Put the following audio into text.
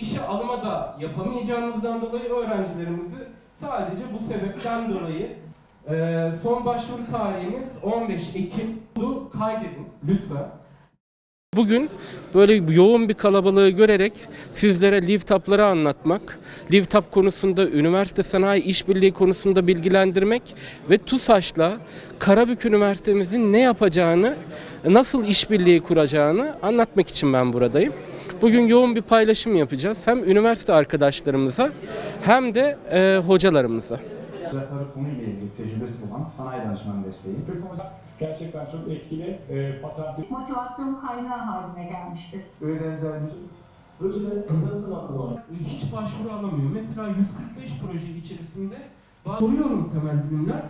işe alıma da yapamayacağımızdan dolayı öğrencilerimizi sadece bu sebepten dolayı e, son başvuru tarihimiz 15 Ekim. Bunu kaydedin lütfen. Bugün böyle yoğun bir kalabalığı görerek sizlere LiveTap'ları anlatmak, LiveTap konusunda üniversite sanayi işbirliği konusunda bilgilendirmek ve TUSAŞ'la Karabük Üniversitemizin ne yapacağını, nasıl işbirliği kuracağını anlatmak için ben buradayım. Bugün yoğun bir paylaşım yapacağız. Hem üniversite arkadaşlarımıza hem de e, hocalarımıza. Yapacakları konuyla ilgili tecrübesi olan sanayi danışmanı desteği. Türk gerçekten çok etkili e, patentli motivasyon kaynağı haline Projeleri kısa sınavlı olarak hiç başvuru alamıyor. Mesela 145 proje içerisinde soruyorum temel bilimler